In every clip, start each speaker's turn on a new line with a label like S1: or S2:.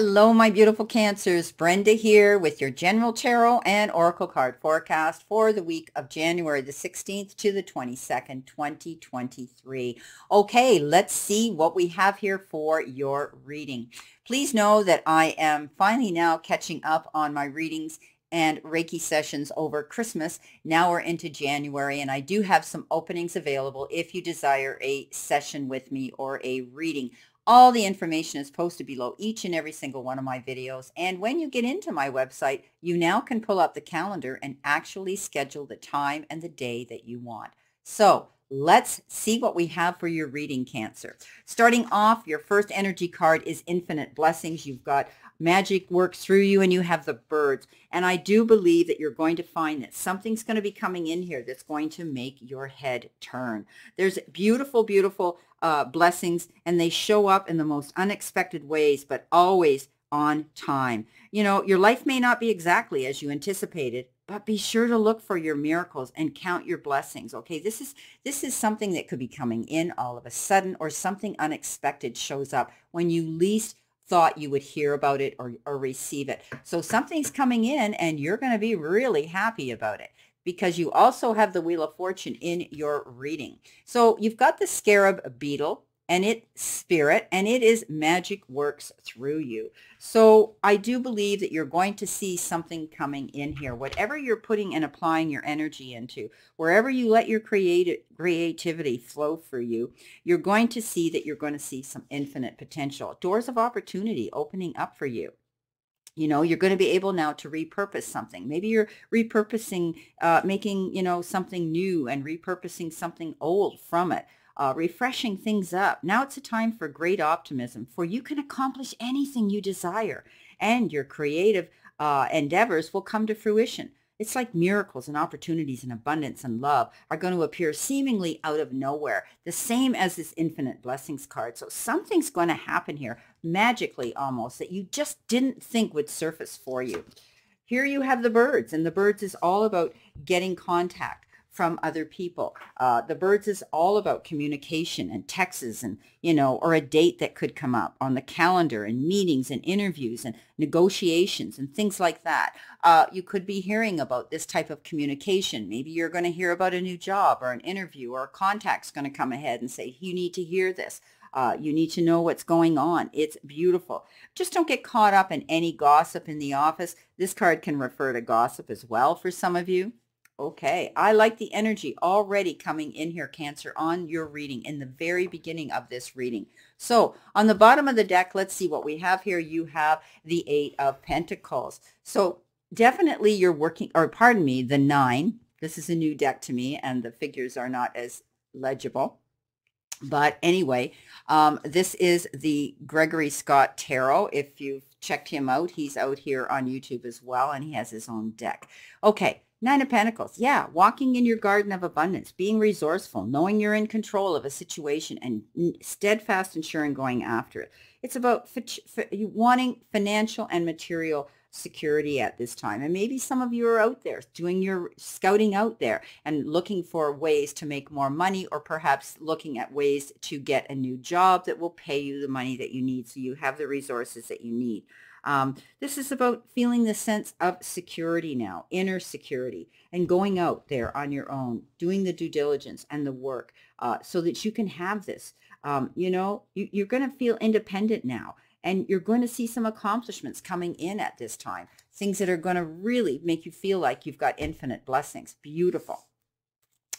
S1: Hello, my beautiful Cancers. Brenda here with your General Tarot and Oracle card forecast for the week of January the 16th to the 22nd, 2023. Okay, let's see what we have here for your reading. Please know that I am finally now catching up on my readings and Reiki sessions over Christmas. Now we're into January and I do have some openings available if you desire a session with me or a reading. All the information is posted below each and every single one of my videos. And when you get into my website, you now can pull up the calendar and actually schedule the time and the day that you want. So let's see what we have for your reading, Cancer. Starting off, your first energy card is Infinite Blessings. You've got magic works through you and you have the birds. And I do believe that you're going to find that something's going to be coming in here that's going to make your head turn. There's beautiful, beautiful uh, blessings and they show up in the most unexpected ways, but always on time. You know, your life may not be exactly as you anticipated, but be sure to look for your miracles and count your blessings. Okay, this is this is something that could be coming in all of a sudden or something unexpected shows up when you least thought you would hear about it or, or receive it. So something's coming in and you're going to be really happy about it because you also have the Wheel of Fortune in your reading. So you've got the Scarab Beetle and it spirit and it is magic works through you. So I do believe that you're going to see something coming in here. Whatever you're putting and applying your energy into, wherever you let your creative creativity flow for you, you're going to see that you're going to see some infinite potential. Doors of opportunity opening up for you you know you're going to be able now to repurpose something maybe you're repurposing uh, making you know something new and repurposing something old from it uh, refreshing things up. Now it's a time for great optimism, for you can accomplish anything you desire, and your creative uh, endeavors will come to fruition. It's like miracles and opportunities and abundance and love are going to appear seemingly out of nowhere, the same as this infinite blessings card. So something's going to happen here, magically almost, that you just didn't think would surface for you. Here you have the birds, and the birds is all about getting contact from other people. Uh, the birds is all about communication and texts and, you know, or a date that could come up on the calendar and meetings and interviews and negotiations and things like that. Uh, you could be hearing about this type of communication. Maybe you're going to hear about a new job or an interview or a contact's going to come ahead and say, you need to hear this. Uh, you need to know what's going on. It's beautiful. Just don't get caught up in any gossip in the office. This card can refer to gossip as well for some of you. Okay, I like the energy already coming in here, Cancer, on your reading in the very beginning of this reading. So on the bottom of the deck, let's see what we have here. You have the Eight of Pentacles. So definitely you're working, or pardon me, the Nine. This is a new deck to me, and the figures are not as legible. But anyway, um, this is the Gregory Scott Tarot. If you've checked him out, he's out here on YouTube as well, and he has his own deck. Okay, Nine of Pentacles. Yeah, walking in your garden of abundance, being resourceful, knowing you're in control of a situation and steadfast and sure in going after it. It's about wanting financial and material security at this time. And maybe some of you are out there doing your scouting out there and looking for ways to make more money or perhaps looking at ways to get a new job that will pay you the money that you need so you have the resources that you need. Um, this is about feeling the sense of security now, inner security, and going out there on your own, doing the due diligence and the work uh, so that you can have this. Um, you know, you, you're going to feel independent now, and you're going to see some accomplishments coming in at this time, things that are going to really make you feel like you've got infinite blessings. Beautiful.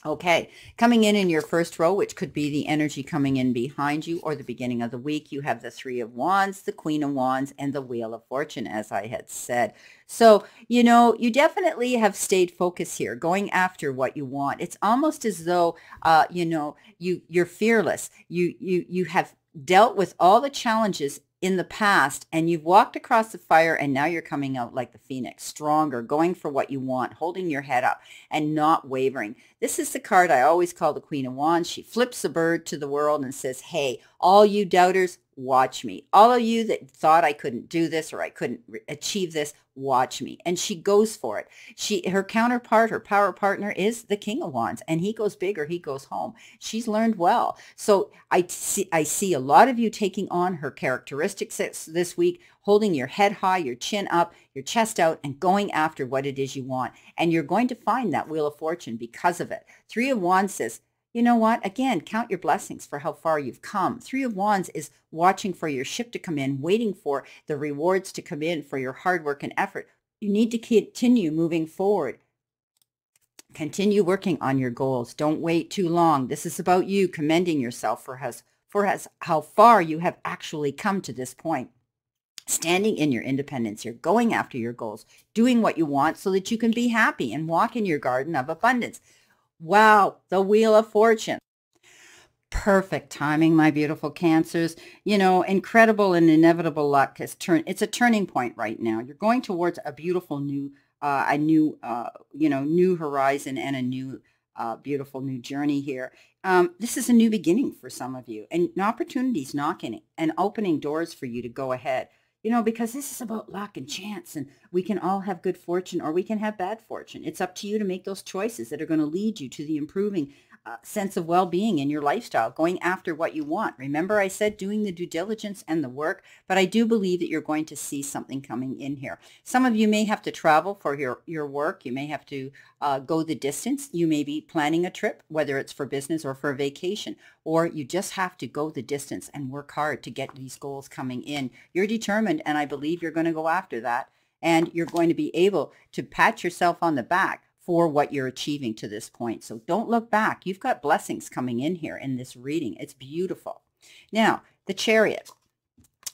S1: Okay, coming in in your first row, which could be the energy coming in behind you or the beginning of the week, you have the Three of Wands, the Queen of Wands, and the Wheel of Fortune, as I had said. So, you know, you definitely have stayed focused here, going after what you want. It's almost as though, uh, you know, you, you're fearless. You, you, you have dealt with all the challenges in the past and you've walked across the fire and now you're coming out like the phoenix, stronger, going for what you want, holding your head up and not wavering. This is the card I always call the Queen of Wands. She flips the bird to the world and says, hey, All you doubters, watch me. All of you that thought I couldn't do this or I couldn't achieve this, watch me. And she goes for it. She, her counterpart, her power partner is the King of Wands and he goes big or he goes home. She's learned well. So I see, I see a lot of you taking on her characteristics this week, holding your head high, your chin up, your chest out and going after what it is you want. And you're going to find that wheel of fortune because of it. Three of Wands says, you know what? Again, count your blessings for how far you've come. Three of Wands is watching for your ship to come in, waiting for the rewards to come in for your hard work and effort. You need to continue moving forward. Continue working on your goals. Don't wait too long. This is about you commending yourself for, has, for has, how far you have actually come to this point. Standing in your independence, you're going after your goals, doing what you want so that you can be happy and walk in your garden of abundance. Wow, the Wheel of Fortune. Perfect timing, my beautiful cancers. You know, incredible and inevitable luck has turned, it's a turning point right now. You're going towards a beautiful new, uh, a new, uh, you know, new horizon and a new, uh, beautiful new journey here. Um, this is a new beginning for some of you and opportunities knocking and opening doors for you to go ahead you know, because this is about luck and chance and we can all have good fortune or we can have bad fortune. It's up to you to make those choices that are going to lead you to the improving uh, sense of well-being in your lifestyle, going after what you want. Remember I said doing the due diligence and the work, but I do believe that you're going to see something coming in here. Some of you may have to travel for your, your work. You may have to uh, go the distance. You may be planning a trip, whether it's for business or for vacation, or you just have to go the distance and work hard to get these goals coming in. You're determined, and I believe you're going to go after that, and you're going to be able to pat yourself on the back for what you're achieving to this point. So don't look back. You've got blessings coming in here in this reading. It's beautiful. Now, the chariot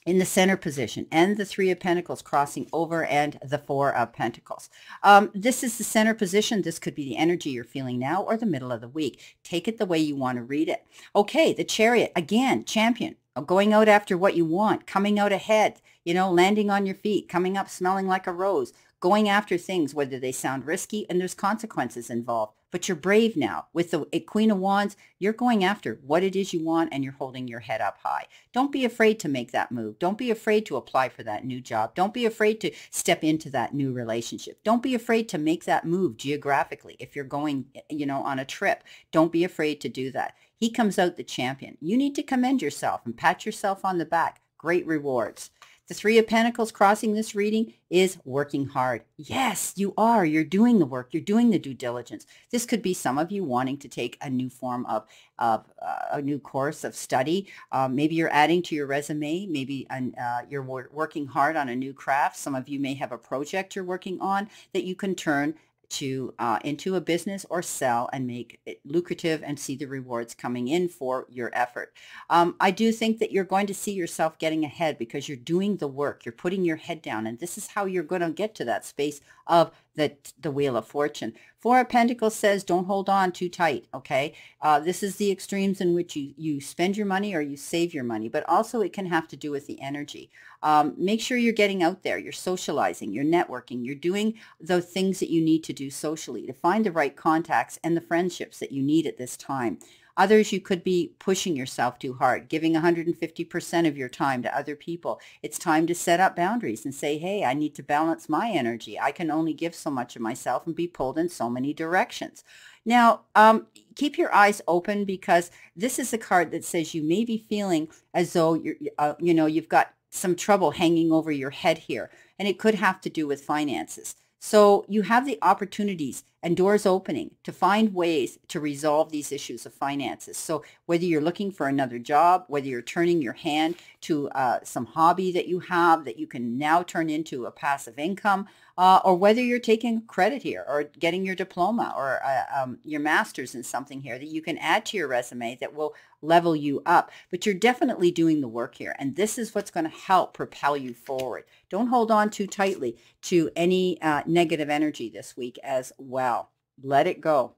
S1: in the center position and the three of pentacles crossing over and the four of pentacles. Um, this is the center position. This could be the energy you're feeling now or the middle of the week. Take it the way you want to read it. Okay, the chariot, again, champion, going out after what you want, coming out ahead, you know, landing on your feet, coming up smelling like a rose, going after things, whether they sound risky and there's consequences involved. But you're brave now. With the eh, Queen of Wands, you're going after what it is you want and you're holding your head up high. Don't be afraid to make that move. Don't be afraid to apply for that new job. Don't be afraid to step into that new relationship. Don't be afraid to make that move geographically. If you're going, eh, you know, on a trip, don't be afraid to do that. He comes out the champion. You need to commend yourself and pat yourself on the back. Great rewards. The Three of Pentacles crossing this reading is working hard. Yes, you are. You're doing the work. You're doing the due diligence. This could be some of you wanting to take a new form of, of uh, a new course of study. Um, maybe you're adding to your resume. Maybe uh, you're working hard on a new craft. Some of you may have a project you're working on that you can turn to uh, into a business or sell and make it lucrative and see the rewards coming in for your effort. Um, I do think that you're going to see yourself getting ahead because you're doing the work. You're putting your head down and this is how you're going to get to that space of the, the Wheel of Fortune. Four of Pentacles says don't hold on too tight, okay? Uh, this is the extremes in which you, you spend your money or you save your money, but also it can have to do with the energy. Um, make sure you're getting out there, you're socializing, you're networking, you're doing the things that you need to do socially to find the right contacts and the friendships that you need at this time. Others, you could be pushing yourself too hard, giving 150% of your time to other people. It's time to set up boundaries and say, hey, I need to balance my energy. I can only give so much of myself and be pulled in so many directions. Now, um, keep your eyes open because this is a card that says you may be feeling as though you're, uh, you know, you've got some trouble hanging over your head here, and it could have to do with finances. So you have the opportunities and doors opening to find ways to resolve these issues of finances. So whether you're looking for another job, whether you're turning your hand to uh, some hobby that you have that you can now turn into a passive income, uh, or whether you're taking credit here or getting your diploma or uh, um, your master's in something here that you can add to your resume that will level you up. But you're definitely doing the work here. And this is what's going to help propel you forward. Don't hold on too tightly to any uh, negative energy this week as well. Let it go.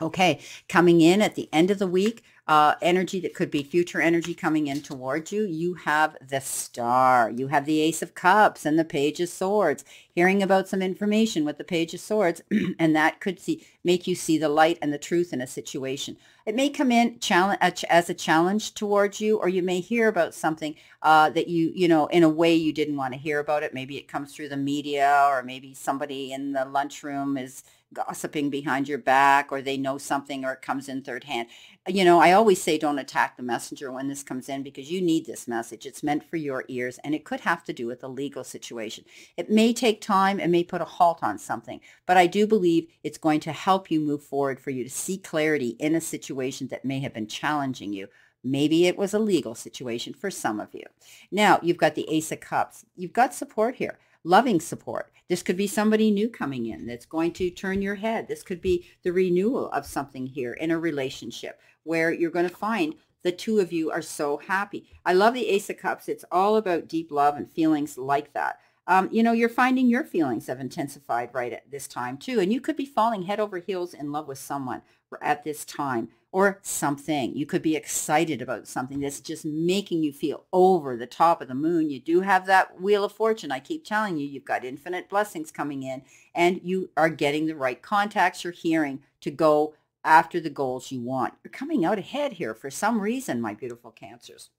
S1: Okay, coming in at the end of the week, uh, energy that could be future energy coming in towards you, you have the star. You have the ace of cups and the page of swords. hearing about some information with the Page of Swords, and that could see make you see the light and the truth in a situation. It may come in challenge, as a challenge towards you, or you may hear about something uh, that you, you know, in a way you didn't want to hear about it. Maybe it comes through the media, or maybe somebody in the lunchroom is gossiping behind your back or they know something or it comes in third hand. You know, I always say don't attack the messenger when this comes in because you need this message. It's meant for your ears and it could have to do with a legal situation. It may take time. It may put a halt on something, but I do believe it's going to help you move forward for you to see clarity in a situation that may have been challenging you. Maybe it was a legal situation for some of you. Now, you've got the Ace of Cups. You've got support here loving support. This could be somebody new coming in that's going to turn your head. This could be the renewal of something here in a relationship where you're going to find the two of you are so happy. I love the Ace of Cups. It's all about deep love and feelings like that. Um, you know, you're finding your feelings have intensified right at this time too. And you could be falling head over heels in love with someone at this time or something. You could be excited about something that's just making you feel over the top of the moon. You do have that wheel of fortune. I keep telling you, you've got infinite blessings coming in and you are getting the right contacts you're hearing to go after the goals you want. You're coming out ahead here for some reason, my beautiful cancers.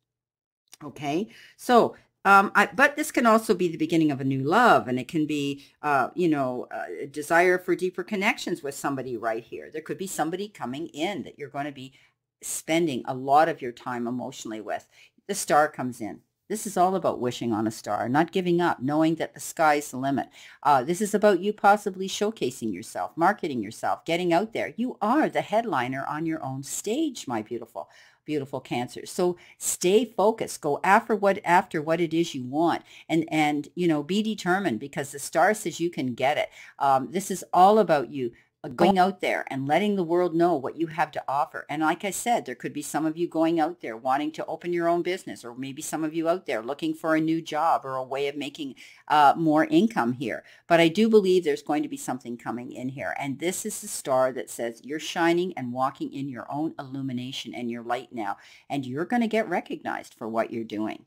S1: Okay, so um, I, but this can also be the beginning of a new love, and it can be, uh, you know, a desire for deeper connections with somebody right here. There could be somebody coming in that you're going to be spending a lot of your time emotionally with. The star comes in. This is all about wishing on a star, not giving up, knowing that the sky's the limit. Uh, this is about you possibly showcasing yourself, marketing yourself, getting out there. You are the headliner on your own stage, my beautiful beautiful cancers. So stay focused. Go after what after what it is you want, and and you know be determined because the star says you can get it. Um, this is all about you going out there and letting the world know what you have to offer. And like I said, there could be some of you going out there wanting to open your own business, or maybe some of you out there looking for a new job or a way of making uh, more income here. But I do believe there's going to be something coming in here. And this is the star that says you're shining and walking in your own illumination and your light now. And you're going to get recognized for what you're doing.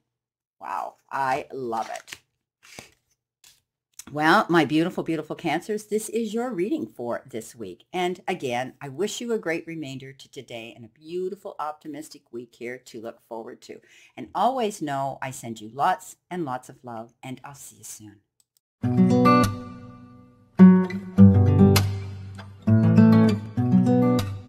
S1: Wow, I love it. Well, my beautiful, beautiful cancers, this is your reading for this week. And again, I wish you a great remainder to today and a beautiful, optimistic week here to look forward to. And always know I send you lots and lots of love, and I'll see you soon.